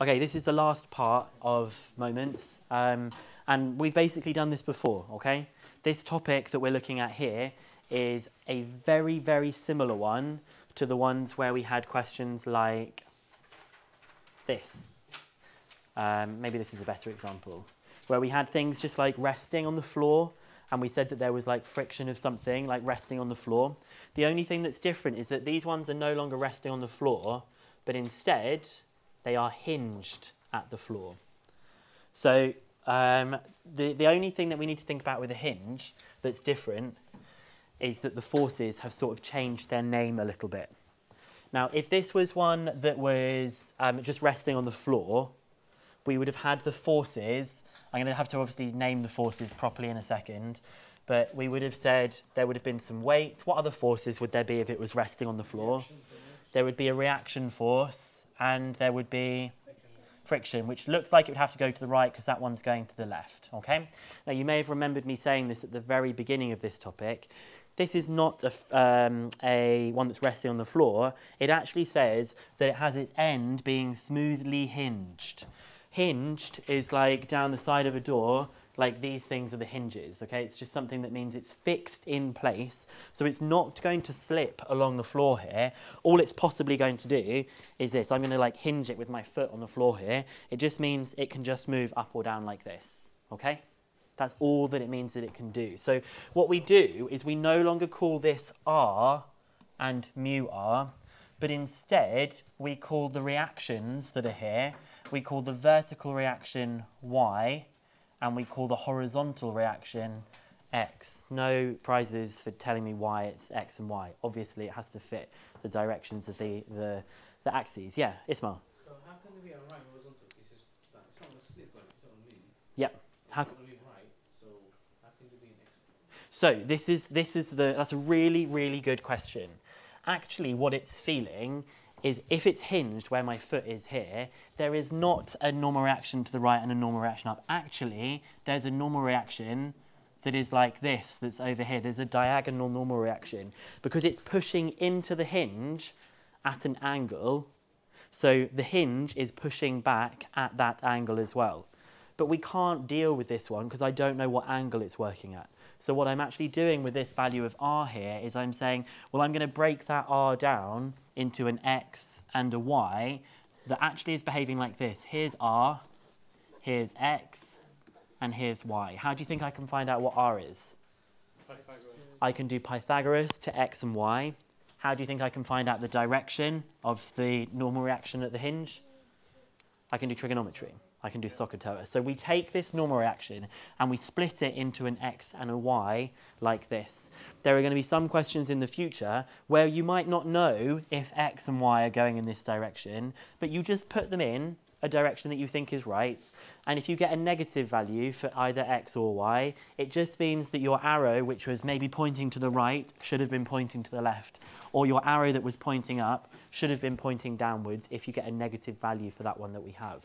Okay, this is the last part of moments. Um, and we've basically done this before, okay? This topic that we're looking at here is a very, very similar one to the ones where we had questions like this. Um, maybe this is a better example. Where we had things just like resting on the floor and we said that there was like friction of something, like resting on the floor. The only thing that's different is that these ones are no longer resting on the floor, but instead they are hinged at the floor. So um, the, the only thing that we need to think about with a hinge that's different is that the forces have sort of changed their name a little bit. Now, if this was one that was um, just resting on the floor, we would have had the forces I'm going to have to obviously name the forces properly in a second, but we would have said there would have been some weight. What other forces would there be if it was resting on the floor? There would be a reaction force, and there would be friction, which looks like it would have to go to the right because that one's going to the left, okay? Now, you may have remembered me saying this at the very beginning of this topic. This is not a, um, a one that's resting on the floor. It actually says that it has its end being smoothly hinged. Hinged is like down the side of a door, like these things are the hinges, okay? It's just something that means it's fixed in place. So it's not going to slip along the floor here. All it's possibly going to do is this. I'm going to like hinge it with my foot on the floor here. It just means it can just move up or down like this, okay? That's all that it means that it can do. So what we do is we no longer call this R and mu R, but instead we call the reactions that are here we call the vertical reaction y, and we call the horizontal reaction x. No prizes for telling me why it's x and y. Obviously, it has to fit the directions of the, the, the axes. Yeah, Ismail. So how can there be a right horizontal? It's just that it's not to slip, right? It's not move. Yep. It's How not to move right. So how can there be an x? So this is this is the that's a really really good question. Actually, what it's feeling is if it's hinged where my foot is here, there is not a normal reaction to the right and a normal reaction up. Actually, there's a normal reaction that is like this, that's over here. There's a diagonal normal reaction because it's pushing into the hinge at an angle. So the hinge is pushing back at that angle as well. But we can't deal with this one because I don't know what angle it's working at. So what I'm actually doing with this value of r here is I'm saying, well, I'm going to break that r down into an x and a y that actually is behaving like this. Here's r, here's x, and here's y. How do you think I can find out what r is? Pythagoras. I can do Pythagoras to x and y. How do you think I can find out the direction of the normal reaction at the hinge? I can do trigonometry. I can do SOHCAHTOA. So we take this normal reaction and we split it into an x and a y like this. There are going to be some questions in the future where you might not know if x and y are going in this direction, but you just put them in a direction that you think is right. And if you get a negative value for either x or y, it just means that your arrow, which was maybe pointing to the right, should have been pointing to the left. Or your arrow that was pointing up should have been pointing downwards if you get a negative value for that one that we have.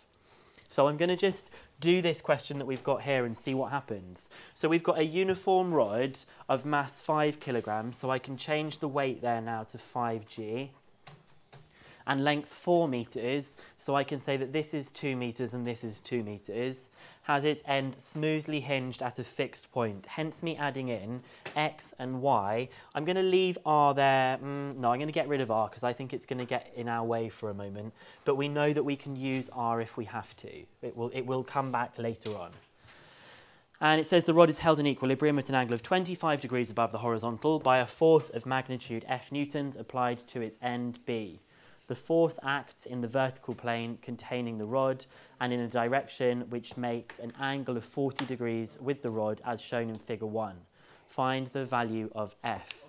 So I'm going to just do this question that we've got here and see what happens. So we've got a uniform rod of mass 5 kilograms, so I can change the weight there now to 5g. And length 4 meters, so I can say that this is 2 meters and this is 2 meters has its end smoothly hinged at a fixed point, hence me adding in x and y. I'm going to leave r there. Mm, no, I'm going to get rid of r because I think it's going to get in our way for a moment. But we know that we can use r if we have to. It will, it will come back later on. And it says the rod is held in equilibrium at an angle of 25 degrees above the horizontal by a force of magnitude F newtons applied to its end B. The force acts in the vertical plane containing the rod and in a direction which makes an angle of 40 degrees with the rod as shown in figure 1. Find the value of f.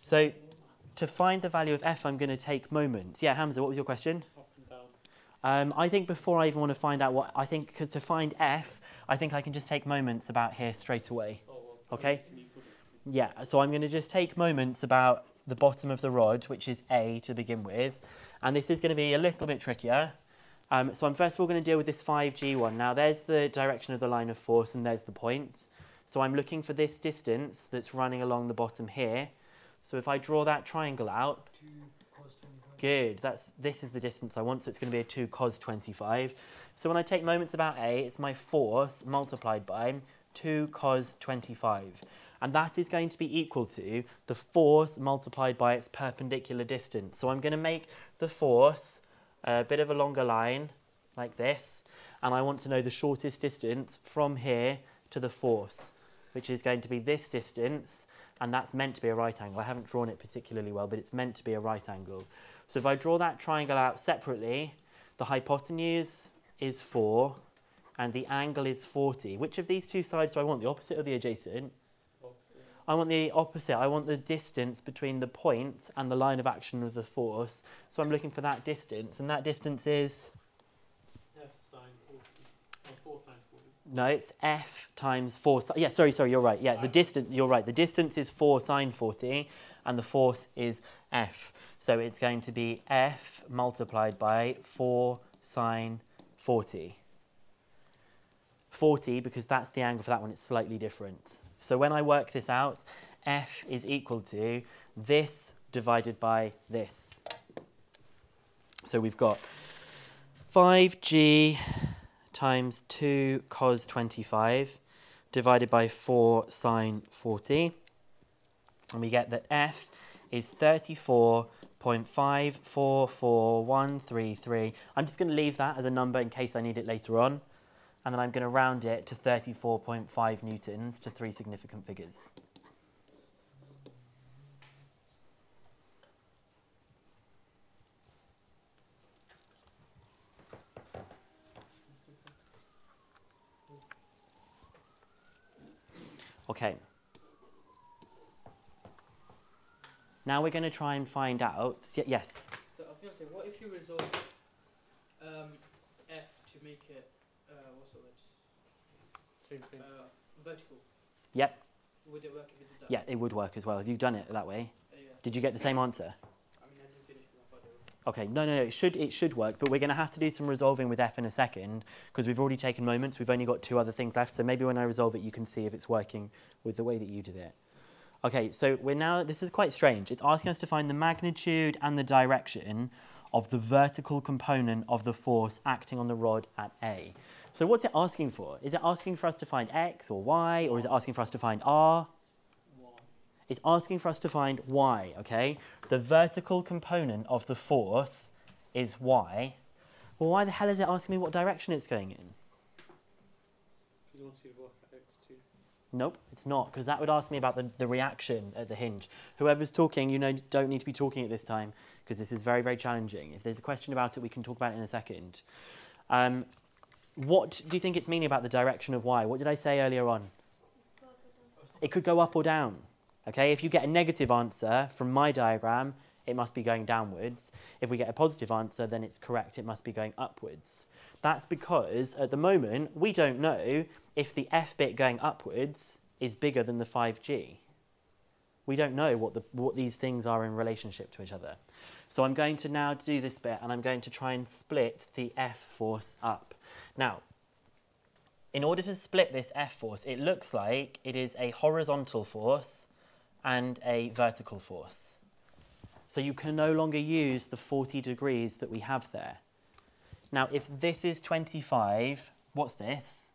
So to find the value of f, I'm going to take moments. Yeah, Hamza, what was your question? Up and down. Um, I think before I even want to find out what, I think to find f, I think I can just take moments about here straight away. Oh, Okay. can you put it? Yeah, so I'm going to just take moments about the bottom of the rod, which is A to begin with. And this is going to be a little bit trickier. Um, so I'm first of all going to deal with this 5G one. Now there's the direction of the line of force and there's the point. So I'm looking for this distance that's running along the bottom here. So if I draw that triangle out, Two cos 25. Good. That's this is the distance I want, so it's going to be a 2 cos 25. So when I take moments about A, it's my force multiplied by 2 cos 25. And that is going to be equal to the force multiplied by its perpendicular distance. So I'm going to make the force uh, a bit of a longer line, like this. And I want to know the shortest distance from here to the force, which is going to be this distance. And that's meant to be a right angle. I haven't drawn it particularly well, but it's meant to be a right angle. So if I draw that triangle out separately, the hypotenuse is 4 and the angle is 40. Which of these two sides do I want, the opposite or the adjacent? I want the opposite. I want the distance between the point and the line of action of the force. So I'm looking for that distance, and that distance is, F sine 40. Or 4 sine 40. no, it's f times 4. si- Yeah, sorry, sorry, you're right. Yeah, the distance, you're right. The distance is 4 sine 40, and the force is f. So it's going to be f multiplied by 4 sine 40. 40 because that's the angle for that one, it's slightly different. So when I work this out, f is equal to this divided by this. So we've got 5g times 2 cos 25 divided by 4 sine 40. And we get that f is 34.544133. I'm just going to leave that as a number in case I need it later on. And then I'm going to round it to 34.5 newtons to three significant figures. Okay. Now we're going to try and find out. Yes. So I was going to say, what if you resolve um, F to make it, uh, what's the word? Same thing. Uh, vertical. Yep. Would it work if you did that? Yeah, it would work as well. Have you done it that way? Uh, yeah. Did you get the same answer? I mean, I didn't finish because I thought they were. Okay, no, no, no. It should it should work, but we're going to have to do some resolving with f in a second because we've already taken moments. We've only got two other things left, so maybe when I resolve it, you can see if it's working with the way that you did it. Okay, so we're now. This is quite strange. It's asking us to find the magnitude and the direction of the vertical component of the force acting on the rod at A. So what's it asking for? Is it asking for us to find x or y, or is it asking for us to find r? It's asking for us to find y, okay? The vertical component of the force is y. Well, why the hell is it asking me what direction it's going in? Because once you work at x2. Nope, it's not, because that would ask me about the, the reaction at the hinge. Whoever's talking, you know, don't need to be talking at this time, because this is very, very challenging. If there's a question about it, we can talk about it in a second. Um, what do you think it's meaning about the direction of y? What did I say earlier on? It could go up or down. Okay, if you get a negative answer from my diagram, it must be going downwards. If we get a positive answer, then it's correct, it must be going upwards. That's because at the moment, we don't know if the f bit going upwards is bigger than the 5g. We don't know what, the, what these things are in relationship to each other. So I'm going to now do this bit and I'm going to try and split the f force up. Now, in order to split this F force, it looks like it is a horizontal force and a vertical force. So you can no longer use the 40 degrees that we have there. Now, if this is 25, what's this?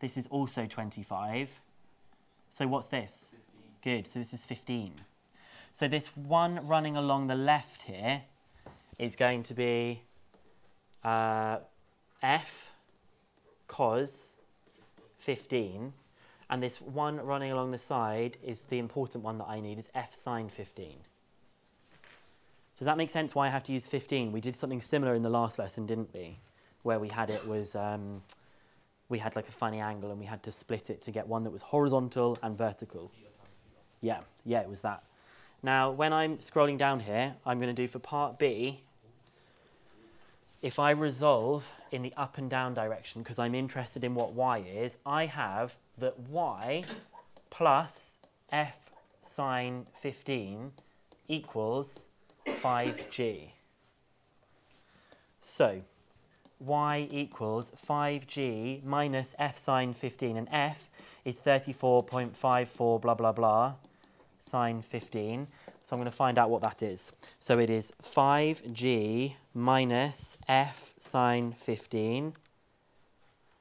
This is also 25. So what's this? Good, so this is 15. So this one running along the left here is going to be uh, F cos 15 and this one running along the side is the important one that I need is f sine 15. Does that make sense why I have to use 15? We did something similar in the last lesson, didn't we? Where we had it was, um, we had like a funny angle and we had to split it to get one that was horizontal and vertical. Yeah, yeah, it was that. Now, when I'm scrolling down here, I'm going to do for part B, if I resolve in the up and down direction, because I'm interested in what y is, I have that y plus f sine 15 equals 5g. So, y equals 5g minus f sine 15, and f is 34.54 blah blah blah sine 15. So I'm going to find out what that is. So it is 5g minus f sine 15.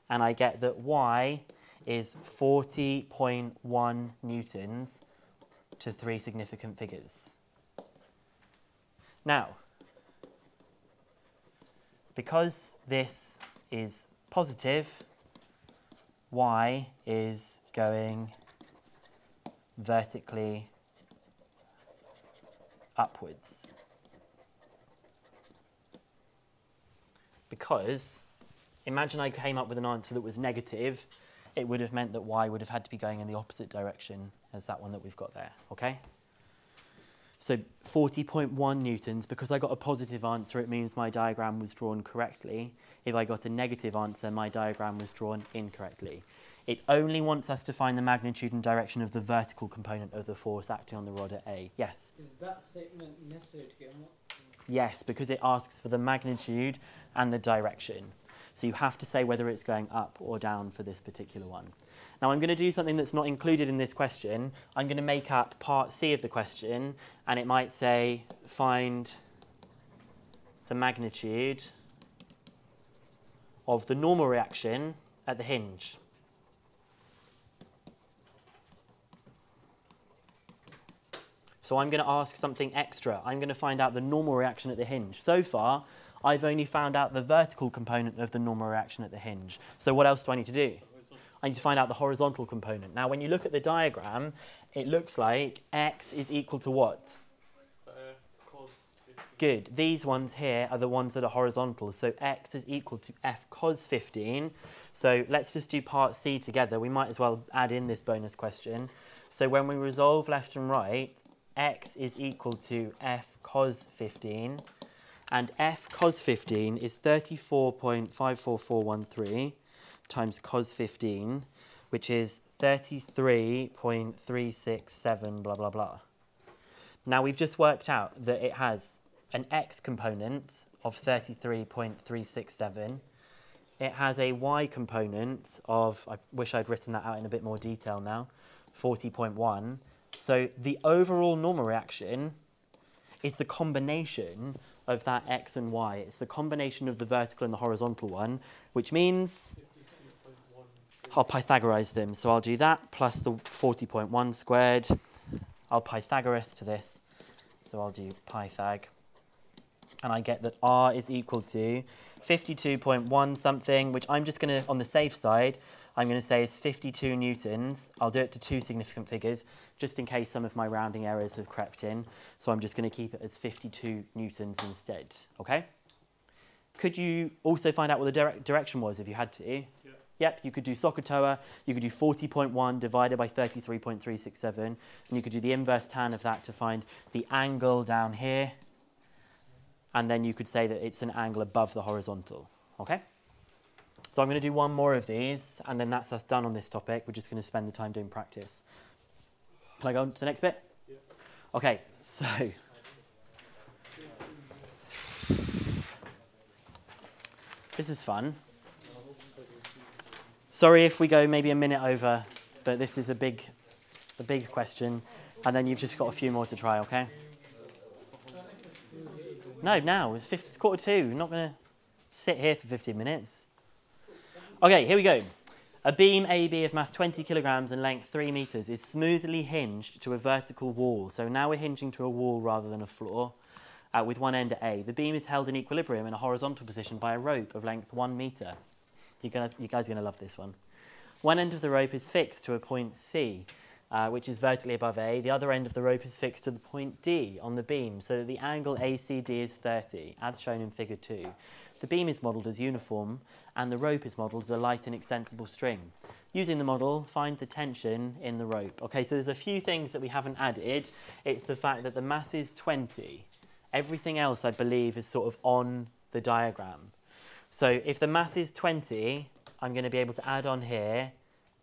And I get that y is 40.1 newtons to three significant figures. Now, because this is positive, y is going vertically upwards. Because imagine I came up with an answer that was negative, it would have meant that y would have had to be going in the opposite direction as that one that we've got there, okay? So 40.1 newtons, because I got a positive answer, it means my diagram was drawn correctly. If I got a negative answer, my diagram was drawn incorrectly. It only wants us to find the magnitude and direction of the vertical component of the force acting on the rod at A. Yes? Is that statement necessary to get? Yes, because it asks for the magnitude and the direction. So you have to say whether it's going up or down for this particular one. Now I'm going to do something that's not included in this question. I'm going to make up part C of the question and it might say find the magnitude of the normal reaction at the hinge. So I'm going to ask something extra. I'm going to find out the normal reaction at the hinge. So far, I've only found out the vertical component of the normal reaction at the hinge. So what else do I need to do? I need to find out the horizontal component. Now, when you look at the diagram, it looks like x is equal to what? Good. These ones here are the ones that are horizontal. So x is equal to f cos 15. So let's just do part C together. We might as well add in this bonus question. So when we resolve left and right, x is equal to f cos 15. And f cos 15 is 34.54413 times cos 15, which is 33.367 blah, blah, blah. Now we've just worked out that it has an x component of 33.367. It has a y component of, I wish I'd written that out in a bit more detail now, 40.1. So the overall normal reaction is the combination of that x and y. It's the combination of the vertical and the horizontal one, which means I'll Pythagorize them. So I'll do that plus the 40.1 squared. I'll Pythagoras to this. So I'll do Pythag. And I get that R is equal to 52.1 something, which I'm just going to, on the safe side, I'm going to say is 52 newtons. I'll do it to two significant figures, just in case some of my rounding errors have crept in. So I'm just going to keep it as 52 newtons instead, okay? Could you also find out what the dire direction was if you had to? Yep, you could do SOHCAHTOA, you could do 40.1 divided by 33.367, and you could do the inverse tan of that to find the angle down here, and then you could say that it's an angle above the horizontal, okay? So I'm going to do one more of these, and then that's us done on this topic. We're just going to spend the time doing practice. Can I go on to the next bit? Yeah. Okay, so this is fun. Sorry if we go maybe a minute over, but this is a big, a big question, and then you've just got a few more to try. Okay? No, now it's 50, it's quarter two. We're not going to sit here for 15 minutes. Okay, here we go. A beam AB of mass 20 kilograms and length 3 meters is smoothly hinged to a vertical wall. So now we're hinging to a wall rather than a floor uh, with one end at A. The beam is held in equilibrium in a horizontal position by a rope of length 1 meter. You guys, you guys are going to love this one. One end of the rope is fixed to a point C, uh, which is vertically above A. The other end of the rope is fixed to the point D on the beam, so that the angle ACD is 30, as shown in figure 2. The beam is modelled as uniform, and the rope is modelled as a light and extensible string. Using the model, find the tension in the rope. Okay, so there's a few things that we haven't added. It's the fact that the mass is 20. Everything else, I believe, is sort of on the diagram. So if the mass is 20, I'm going to be able to add on here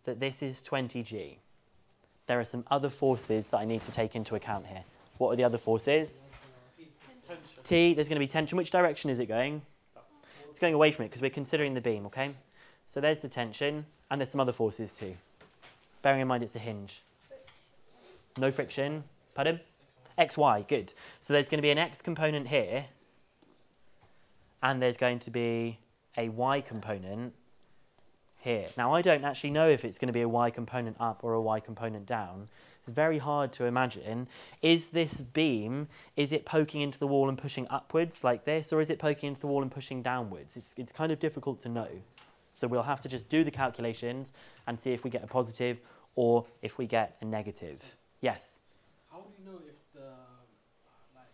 that this is 20g. There are some other forces that I need to take into account here. What are the other forces? Tension. T, there's going to be tension. Which direction is it going? It's going away from it because we're considering the beam, okay? So there's the tension, and there's some other forces too. Bearing in mind it's a hinge. No friction. Pardon? xy, good. So there's going to be an x component here, and there's going to be a y component here. Now, I don't actually know if it's going to be a y component up or a y component down. It's very hard to imagine. Is this beam, is it poking into the wall and pushing upwards like this, or is it poking into the wall and pushing downwards? It's, it's kind of difficult to know. So we'll have to just do the calculations and see if we get a positive or if we get a negative. Yes? How do you know if the like?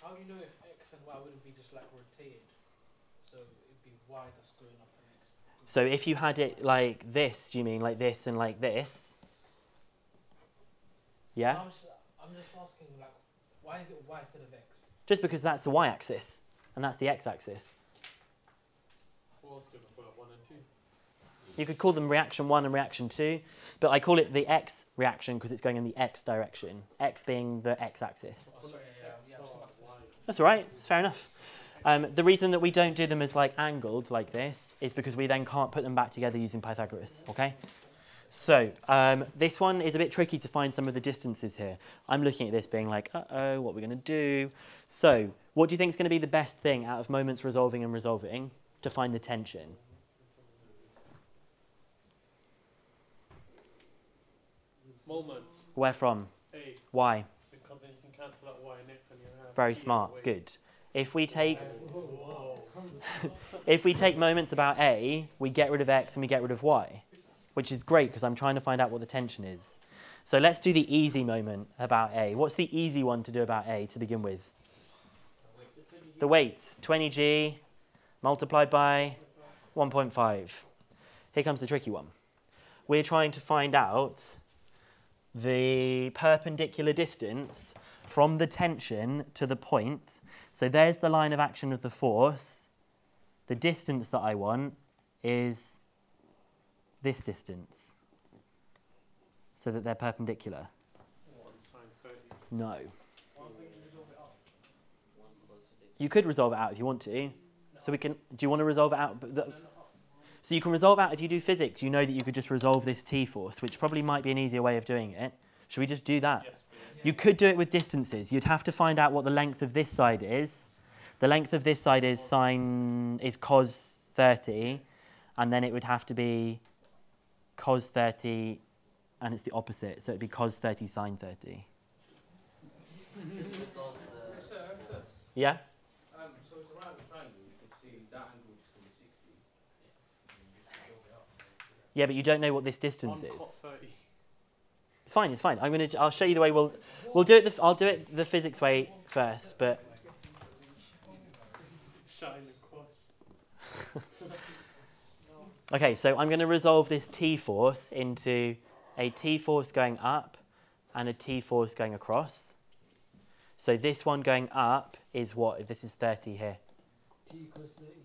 How do you know if x and y wouldn't be just like rotated? So it'd be y that's going up and x. So if you had it like this, do you mean like this and like this? Yeah? I'm just, I'm just asking like, why is it y instead of x? Just because that's the y-axis and that's the x-axis. What else do we put up? One and two. You could call them reaction one and reaction two, but I call it the x reaction because it's going in the x direction, x being the x-axis. Oh, yeah, yeah. I'm So, sorry. Y. That's all right. It's fair enough. Um, the reason that we don't do them as like angled like this is because we then can't put them back together using Pythagoras. Okay. So um, this one is a bit tricky to find some of the distances here. I'm looking at this being like, uh-oh, what are we going to do? So what do you think is going to be the best thing out of moments resolving and resolving to find the tension? Moments. Where from? A. Why? Because then you can cancel out Y and you have. Very smart. the way. Good. If we take if we take moments about A, we get rid of X and we get rid of Y, which is great because I'm trying to find out what the tension is. So let's do the easy moment about A. What's the easy one to do about A to begin with? The weight, 20g multiplied by 1.5. Here comes the tricky one. We're trying to find out the perpendicular distance from the tension to the point. So there's the line of action of the force. The distance that I want is this distance. So that they're perpendicular. One sine 30. No. You could resolve it out if you want to. So we can. Do you want to resolve it out? The- so you can resolve out if you do physics. You know that you could just resolve this t force, which probably might be an easier way of doing it. Should we just do that? Yes. You could do it with distances. You'd have to find out what the length of this side is. The length of this side is sine is cos 30, and then it would have to be cos 30, and it's the opposite. So it'd be cos 30 sine 30. Yes, sir, sir. Yeah? Um, so it's a right triangle, you can see that angle is going to be 60. Yeah, but you don't know what this distance is. It's fine. It's fine. I'm gonna. I'll show you the way. We'll we'll do it. The, I'll do it the physics way first, but Shine across. Okay, so I'm going to resolve this T force into a T force going up and a T force going across. So this one going up is what? If this is 30 here,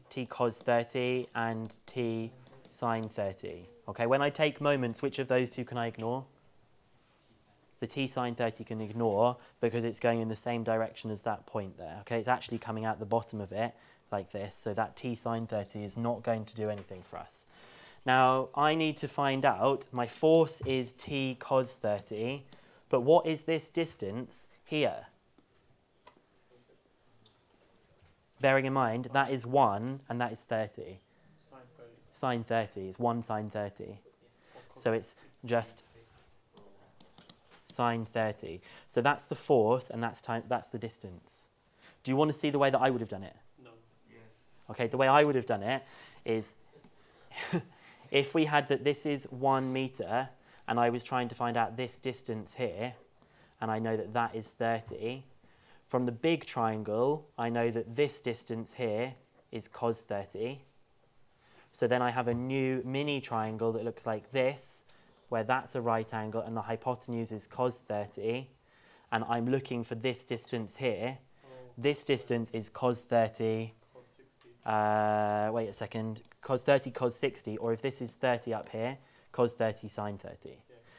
T cos 30 and T sine 30. Okay, when I take moments, which of those two can I ignore? The T sine 30 can ignore because it's going in the same direction as that point there. Okay, it's actually coming out the bottom of it like this, so that T sine 30 is not going to do anything for us. Now, I need to find out, my force is T cos 30, but what is this distance here? Bearing in mind, that is 1 and that is 30. Sine 30. Sine 30 is 1 sine 30. So it's just sine 30. So that's the force and that's, time, that's the distance. Do you want to see the way that I would have done it? Okay, the way I would have done it is if we had that this is one meter and I was trying to find out this distance here, and I know that that is 30, from the big triangle, I know that this distance here is cos 30. So then I have a new mini triangle that looks like this, where that's a right angle and the hypotenuse is cos 30. And I'm looking for this distance here. This distance is cos 30 cos 60. Uh, wait a second, cos 30, cos 60, or if this is 30 up here, cos 30, sine 30. Yeah.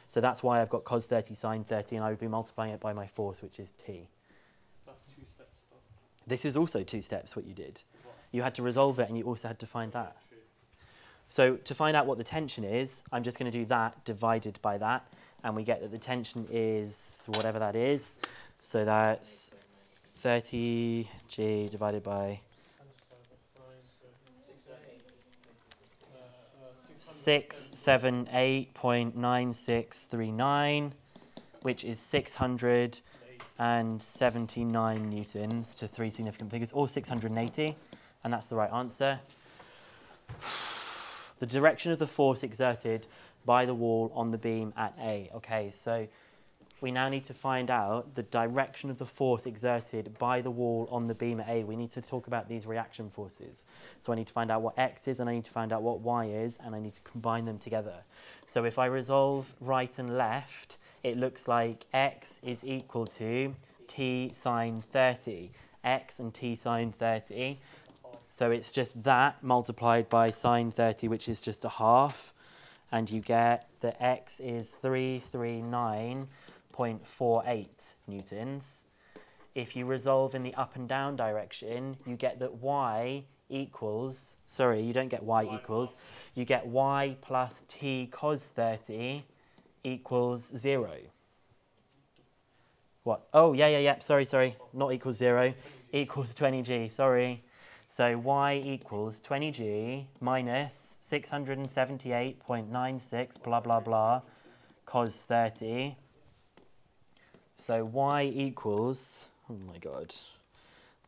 So that's why I've got cos 30, sine 30, and I would be multiplying it by my force, which is t. That's two steps though. This is also two steps, what you did. What? You had to resolve it, and you also had to find that. So to find out what the tension is, I'm just going to do that divided by that, and we get that the tension is whatever that is. So that's 30g divided by six seven eight point nine six three nine, which is six hundred and seventy nine newtons to three significant figures, or six hundred and eighty, and that's the right answer. The direction of the force exerted by the wall on the beam at A. Okay, so we now need to find out the direction of the force exerted by the wall on the beam at A. We need to talk about these reaction forces. So I need to find out what X is and I need to find out what Y is and I need to combine them together. So if I resolve right and left, it looks like X is equal to T sine 30. X and T sine 30. So it's just that multiplied by sine 30, which is just a half. And you get that X is 339.48 newtons. If you resolve in the up and down direction, you get that Y equals, sorry, you don't get Y, Y equals, you get Y plus T cos 30 equals 0. What? Oh, yeah, yeah, yeah, sorry, sorry, not equals 0, equals 20g, sorry. So y equals 20g minus 678.96 blah blah blah cos 30. So y equals, oh my god,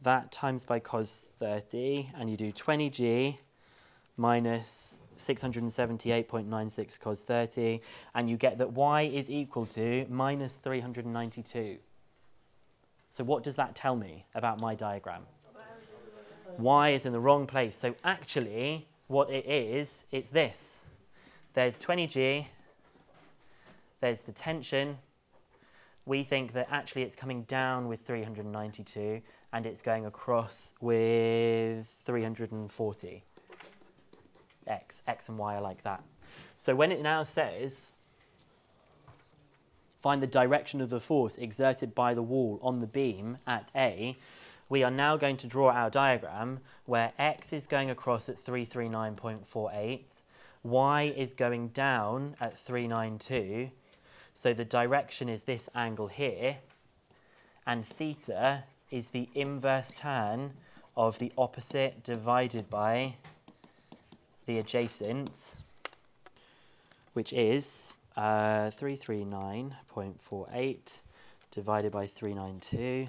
that times by cos 30 and you do 20g minus 678.96 cos 30 and you get that y is equal to minus 392. So what does that tell me about my diagram? y is in the wrong place. So actually, what it is, it's this. There's 20g, there's the tension. We think that actually it's coming down with 392 and it's going across with 340. X, X and Y are like that. So when it now says, find the direction of the force exerted by the wall on the beam at A, we are now going to draw our diagram where x is going across at 339.48, y is going down at 392, so the direction is this angle here, and theta is the inverse tan of the opposite divided by the adjacent, which is uh, 339.48 divided by 392.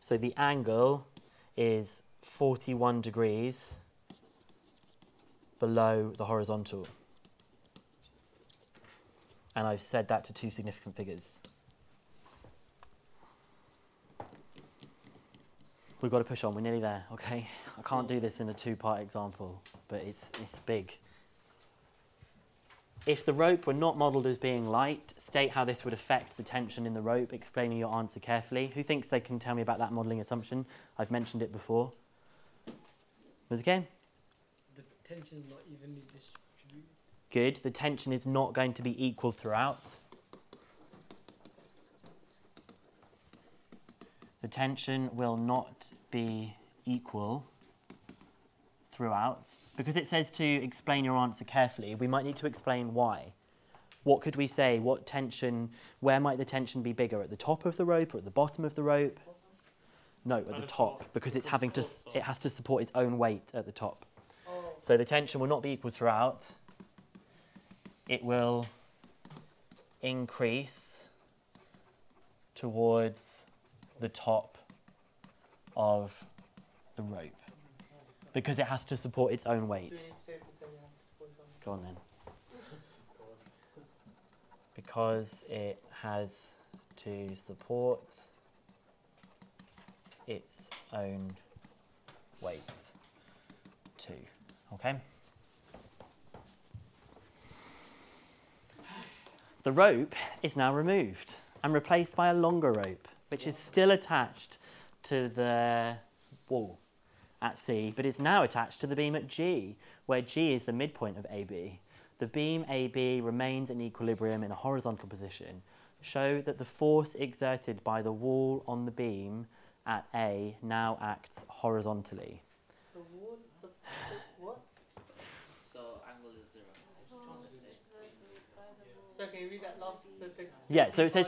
So the angle is 41 degrees below the horizontal. And I've said that to two significant figures. We've got to push on, we're nearly there, okay? I can't do this in a two-part example, but it's, it's big. If the rope were not modelled as being light, state how this would affect the tension in the rope, explaining your answer carefully. Who thinks they can tell me about that modelling assumption? I've mentioned it before. It okay? The tension is not evenly distributed. Good. The tension is not going to be equal throughout. The tension will not be equal throughout. Because it says to explain your answer carefully, we might need to explain why. What could we say? What tension, where might the tension be bigger? At the top of the rope or at the bottom of the rope? No, at the top, because it's having to, it has to support its own weight at the top. So the tension will not be equal throughout. It will increase towards the top of the rope because it has to support its own weight. doing safety thing, you have to support something. Go on then. Because it has to support its own weight too. Okay? The rope is now removed and replaced by a longer rope, which is still attached to the wall at C, but is now attached to the beam at G, where G is the midpoint of AB. The beam AB remains in equilibrium in a horizontal position. Show that the force exerted by the wall on the beam at A now acts horizontally. The wall, the, the what? So angle is zero. So can you read that last? Yeah, so it says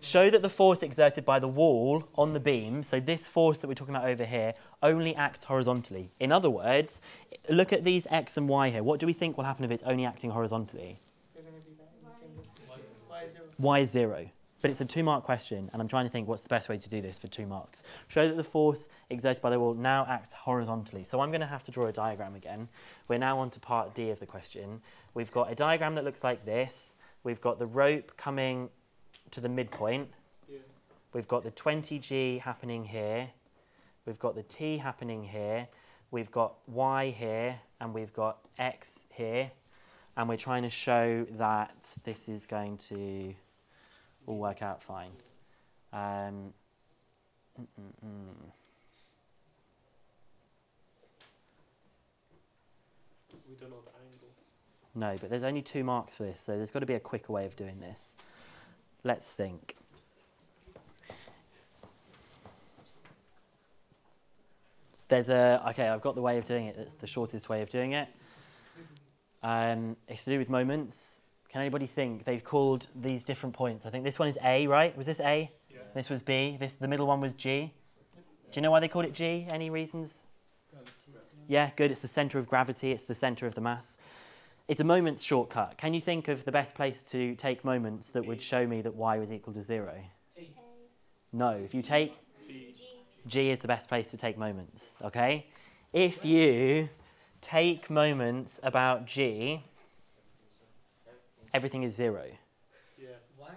show that the force exerted by the wall on the beam, so this force that we're talking about over here, only acts horizontally. In other words, look at these x and y here. What do we think will happen if it's only acting horizontally? Y is zero. But it's a two mark question, and I'm trying to think what's the best way to do this for two marks. Show that the force exerted by the wall now acts horizontally. So I'm going to have to draw a diagram again. We're now on to part D of the question. We've got a diagram that looks like this. We've got the rope coming to the midpoint. Yeah. We've got the 20G happening here. We've got the T happening here. We've got Y here, and we've got X here. And we're trying to show that this is going to all work out fine. Um, mm, mm, mm. We don't know the angle. No, but there's only two marks for this, so there's got to be a quicker way of doing this. Let's think. There's a, okay, I've got the way of doing it. It's the shortest way of doing it. Um, it's to do with moments. Can anybody think? They've called these different points. I think this one is A, right? Was this A? Yeah. This was B. This the middle one was G. Do you know why they called it G? Any reasons? Yeah, good. It's the center of gravity. It's the center of the mass. It's a moments shortcut. Can you think of the best place to take moments that would show me that y was equal to zero? No. If you take g, is the best place to take moments, okay? If you take moments about G, everything is zero. Yeah. Why?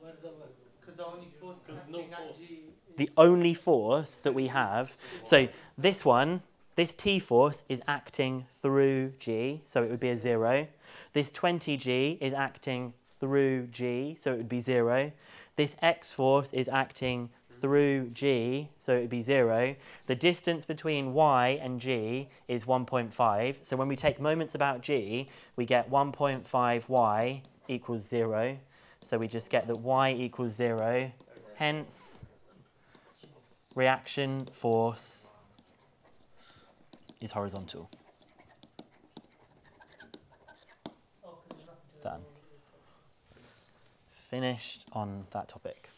Why does that work? Because the only force 'Cause acting no at force. G The only force that we have, so this one, this T force is acting through G, so it would be a zero. This 20G is acting through G, so it would be zero. This X force is acting through G, so it would be zero. The distance between Y and G is 1.5. So when we take moments about G, we get 1.5 Y equals zero. So we just get that Y equals zero. Hence, reaction force is horizontal. Done. Finished on that topic.